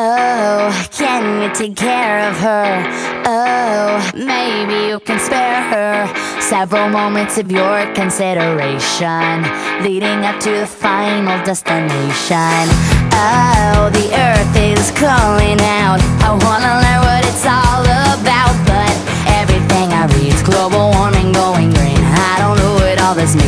Oh, can you take care of her? Oh, maybe you can spare her several moments of your consideration, leading up to the final destination. Oh, the earth is calling out. I wanna learn what it's all about, but everything I read's global warming going green. I don't know what all this means,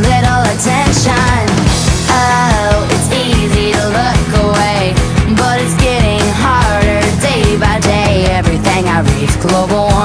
little attention? Oh, it's easy to look away But it's getting harder day by day Everything I read's global